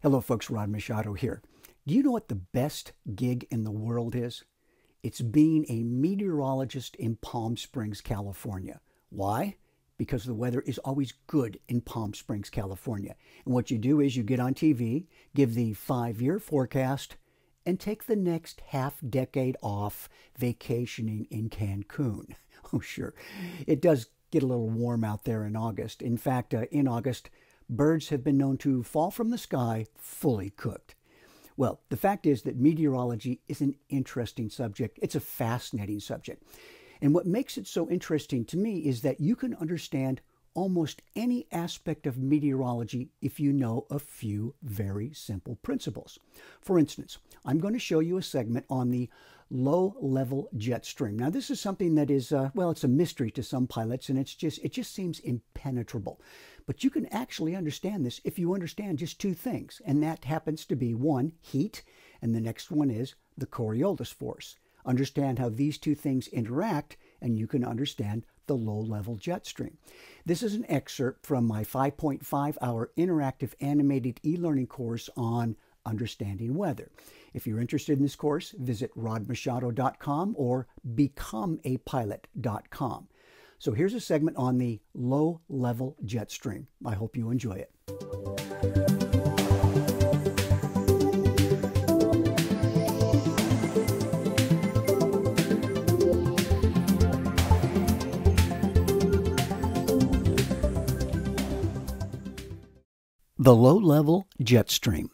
Hello, folks. Rod Machado here. Do you know what the best gig in the world is? It's being a meteorologist in Palm Springs, California. Why? Because the weather is always good in Palm Springs, California. And what you do is you get on TV, give the five year forecast, and take the next half decade off vacationing in Cancun. Oh, sure. It does get a little warm out there in August. In fact, uh, in August, birds have been known to fall from the sky fully cooked. Well, the fact is that meteorology is an interesting subject. It's a fascinating subject. And what makes it so interesting to me is that you can understand almost any aspect of meteorology if you know a few very simple principles. For instance, I'm going to show you a segment on the low level jet stream. Now this is something that is uh, well it's a mystery to some pilots and it's just it just seems impenetrable. But you can actually understand this if you understand just two things and that happens to be one heat and the next one is the Coriolis force. Understand how these two things interact and you can understand the low level jet stream. This is an excerpt from my 5.5 hour interactive animated e learning course on understanding weather. If you're interested in this course, visit rodmachado.com or becomeapilot.com. So here's a segment on the low level jet stream. I hope you enjoy it. The low level jet stream.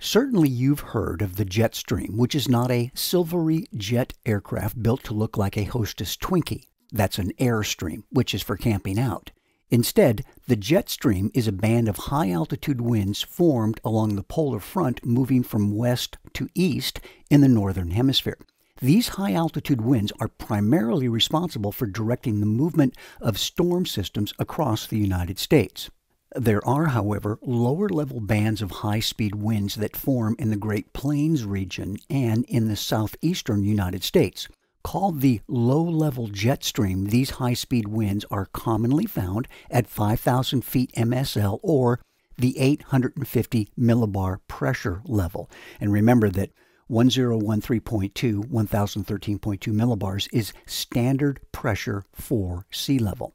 Certainly, you've heard of the jet stream, which is not a silvery jet aircraft built to look like a hostess Twinkie. That's an airstream, which is for camping out. Instead, the jet stream is a band of high altitude winds formed along the polar front moving from west to east in the northern hemisphere. These high altitude winds are primarily responsible for directing the movement of storm systems across the United States. There are, however, lower level bands of high speed winds that form in the Great Plains region and in the southeastern United States. Called the low level jet stream, these high speed winds are commonly found at 5,000 feet MSL or the 850 millibar pressure level. And remember that 1013.2, 1013.2 millibars is standard pressure for sea level.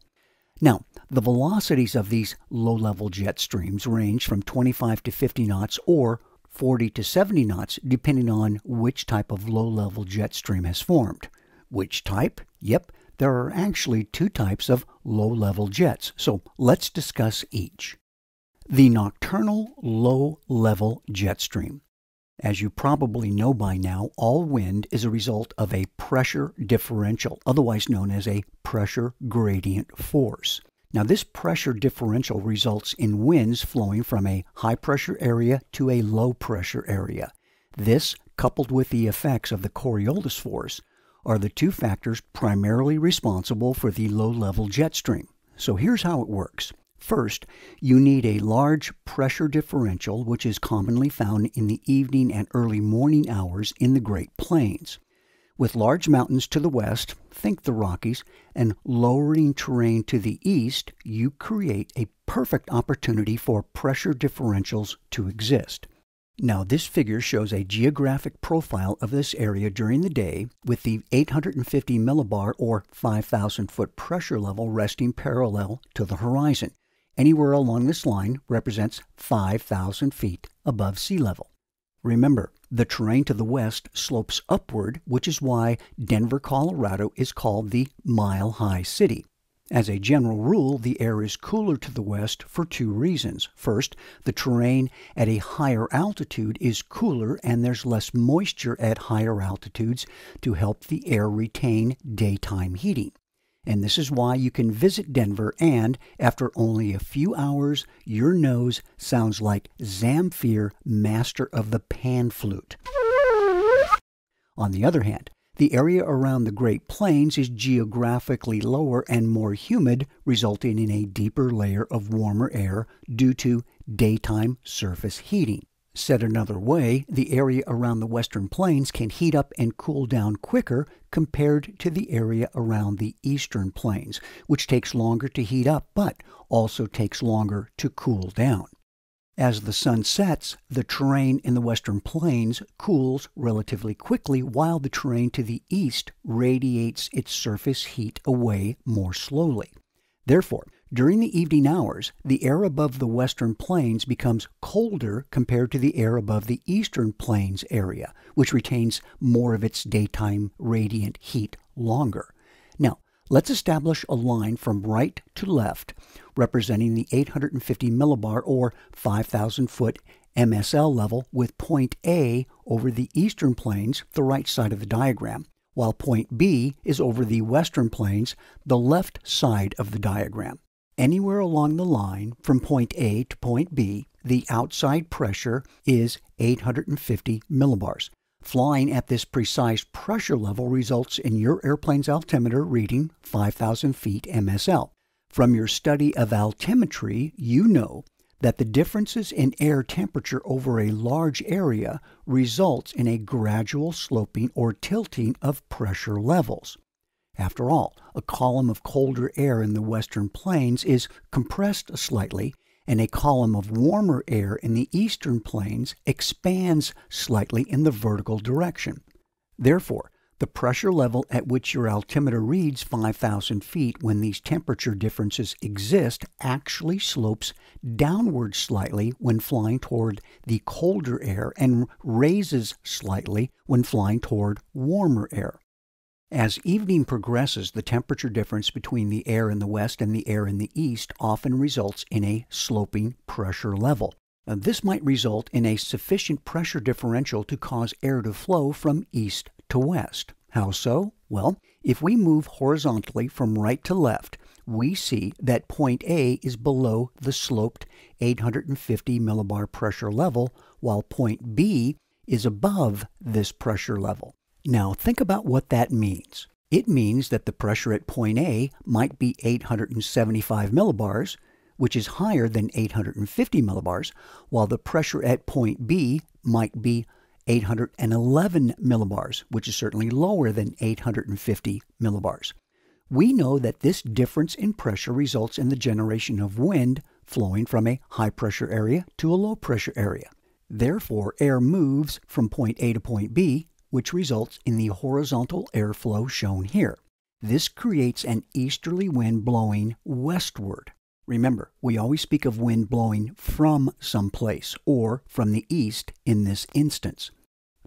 Now, the velocities of these low level jet streams range from 25 to 50 knots or 40 to 70 knots, depending on which type of low level jet stream has formed. Which type? Yep, there are actually two types of low level jets, so let's discuss each. The nocturnal low level jet stream. As you probably know by now, all wind is a result of a pressure differential, otherwise known as a pressure gradient force. Now, this pressure differential results in winds flowing from a high pressure area to a low pressure area. This, coupled with the effects of the Coriolis force, are the two factors primarily responsible for the low level jet stream. So here's how it works. First, you need a large pressure differential, which is commonly found in the evening and early morning hours in the Great Plains. With large mountains to the west, think the Rockies, and lowering terrain to the east, you create a perfect opportunity for pressure differentials to exist. Now, this figure shows a geographic profile of this area during the day with the 850 millibar or 5,000 foot pressure level resting parallel to the horizon. Anywhere along this line represents 5,000 feet above sea level. Remember, the terrain to the west slopes upward, which is why Denver, Colorado is called the Mile High City. As a general rule, the air is cooler to the west for two reasons. First, the terrain at a higher altitude is cooler and there's less moisture at higher altitudes to help the air retain daytime heating. And this is why you can visit Denver and, after only a few hours, your nose sounds like Zamfir, master of the pan flute. On the other hand, the area around the Great Plains is geographically lower and more humid, resulting in a deeper layer of warmer air due to daytime surface heating. Said another way, the area around the western plains can heat up and cool down quicker compared to the area around the eastern plains, which takes longer to heat up but also takes longer to cool down. As the sun sets, the terrain in the western plains cools relatively quickly while the terrain to the east radiates its surface heat away more slowly. Therefore, during the evening hours, the air above the western plains becomes colder compared to the air above the eastern plains area, which retains more of its daytime radiant heat longer. Now, let's establish a line from right to left representing the 850 millibar or 5,000 foot MSL level with point A over the eastern plains, the right side of the diagram, while point B is over the western plains, the left side of the diagram. Anywhere along the line from point A to point B, the outside pressure is 850 millibars. Flying at this precise pressure level results in your airplane's altimeter reading 5,000 feet MSL. From your study of altimetry, you know that the differences in air temperature over a large area results in a gradual sloping or tilting of pressure levels. After all, a column of colder air in the western plains is compressed slightly, and a column of warmer air in the eastern plains expands slightly in the vertical direction. Therefore, the pressure level at which your altimeter reads 5,000 feet when these temperature differences exist actually slopes downward slightly when flying toward the colder air and raises slightly when flying toward warmer air. As evening progresses, the temperature difference between the air in the west and the air in the east often results in a sloping pressure level. Now, this might result in a sufficient pressure differential to cause air to flow from east to west. How so? Well, if we move horizontally from right to left, we see that point A is below the sloped 850 millibar pressure level, while point B is above this pressure level. Now, think about what that means. It means that the pressure at point A might be 875 millibars, which is higher than 850 millibars, while the pressure at point B might be 811 millibars, which is certainly lower than 850 millibars. We know that this difference in pressure results in the generation of wind flowing from a high pressure area to a low pressure area. Therefore, air moves from point A to point B, which results in the horizontal airflow shown here. This creates an easterly wind blowing westward. Remember, we always speak of wind blowing from some place or from the east in this instance.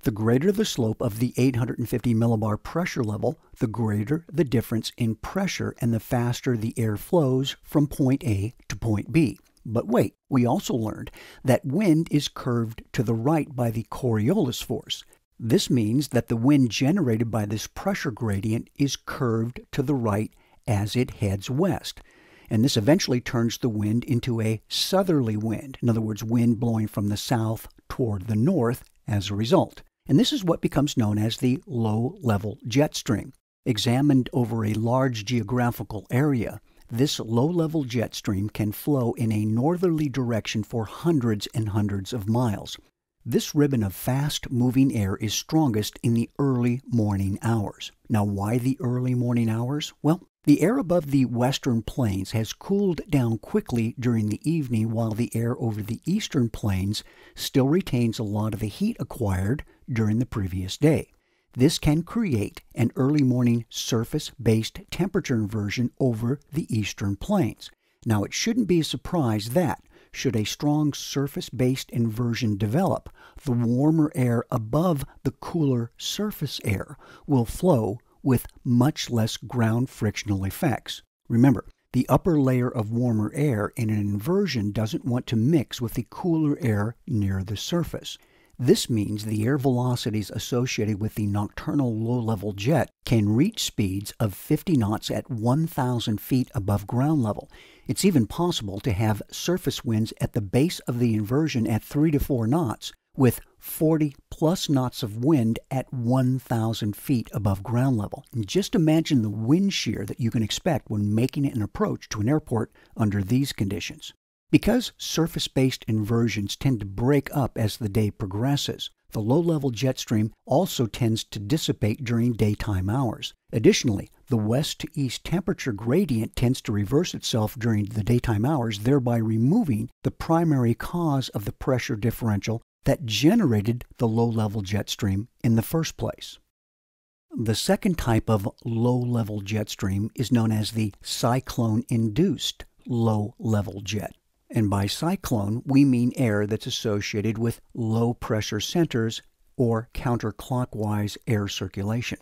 The greater the slope of the 850 millibar pressure level, the greater the difference in pressure and the faster the air flows from point A to point B. But wait, we also learned that wind is curved to the right by the Coriolis force. This means that the wind generated by this pressure gradient is curved to the right as it heads west. And this eventually turns the wind into a southerly wind, in other words, wind blowing from the south toward the north as a result and this is what becomes known as the low level jet stream. Examined over a large geographical area, this low level jet stream can flow in a northerly direction for hundreds and hundreds of miles. This ribbon of fast moving air is strongest in the early morning hours. Now, why the early morning hours? Well, the air above the western plains has cooled down quickly during the evening, while the air over the eastern plains still retains a lot of the heat acquired during the previous day. This can create an early morning surface based temperature inversion over the eastern plains. Now, it shouldn't be a surprise that, should a strong surface based inversion develop, the warmer air above the cooler surface air will flow with much less ground frictional effects. Remember, the upper layer of warmer air in an inversion doesn't want to mix with the cooler air near the surface. This means the air velocities associated with the nocturnal low level jet can reach speeds of 50 knots at 1,000 feet above ground level. It's even possible to have surface winds at the base of the inversion at 3 to 4 knots, with 40 plus knots of wind at 1,000 feet above ground level. And just imagine the wind shear that you can expect when making an approach to an airport under these conditions. Because surface based inversions tend to break up as the day progresses, The low level jet stream also tends to dissipate during daytime hours. Additionally, the west to east temperature gradient tends to reverse itself during the daytime hours, thereby removing the primary cause of the pressure differential that generated the low level jet stream in the first place. The second type of low level jet stream is known as the cyclone induced low level jet. And by cyclone, we mean air that's associated with low pressure centers or counterclockwise air circulation.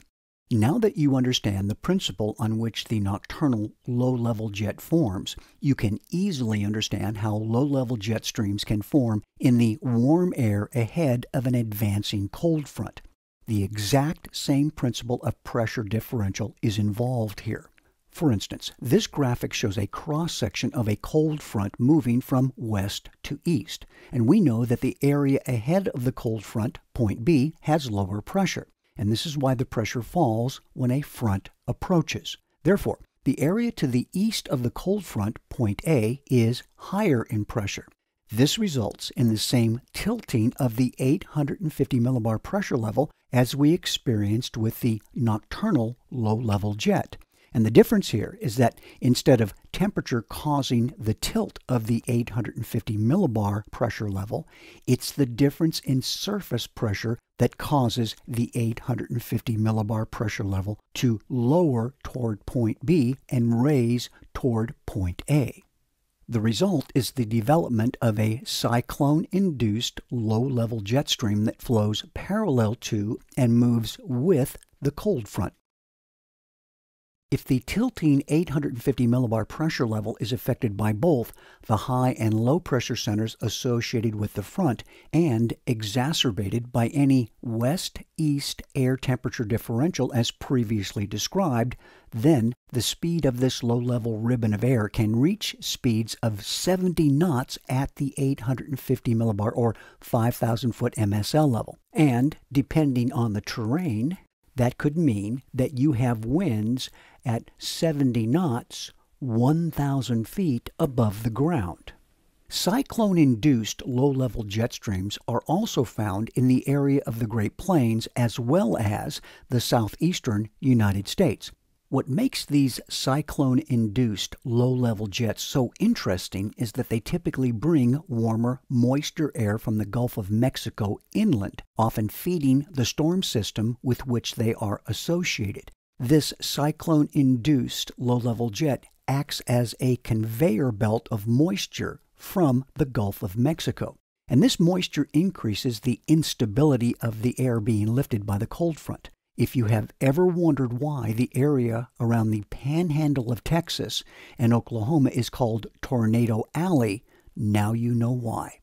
Now that you understand the principle on which the nocturnal low level jet forms, you can easily understand how low level jet streams can form in the warm air ahead of an advancing cold front. The exact same principle of pressure differential is involved here. For instance, this graphic shows a cross section of a cold front moving from west to east, and we know that the area ahead of the cold front, point B, has lower pressure, and this is why the pressure falls when a front approaches. Therefore, the area to the east of the cold front, point A, is higher in pressure. This results in the same tilting of the 850 millibar pressure level as we experienced with the nocturnal low level jet. And the difference here is that instead of temperature causing the tilt of the 850 millibar pressure level, it's the difference in surface pressure that causes the 850 millibar pressure level to lower toward point B and raise toward point A. The result is the development of a cyclone induced low level jet stream that flows parallel to and moves with the cold front. If the tilting 850 millibar pressure level is affected by both the high and low pressure centers associated with the front and exacerbated by any west east air temperature differential as previously described, then the speed of this low level ribbon of air can reach speeds of 70 knots at the 850 millibar or 5,000 foot MSL level. And depending on the terrain, that could mean that you have winds at 70 knots, 1,000 feet above the ground. Cyclone induced low level jet streams are also found in the area of the Great Plains as well as the southeastern United States. What makes these cyclone induced low level jets so interesting is that they typically bring warmer, moisture air from the Gulf of Mexico inland, often feeding the storm system with which they are associated. This cyclone induced low level jet acts as a conveyor belt of moisture from the Gulf of Mexico. And this moisture increases the instability of the air being lifted by the cold front. If you have ever wondered why the area around the panhandle of Texas and Oklahoma is called Tornado Alley, now you know why.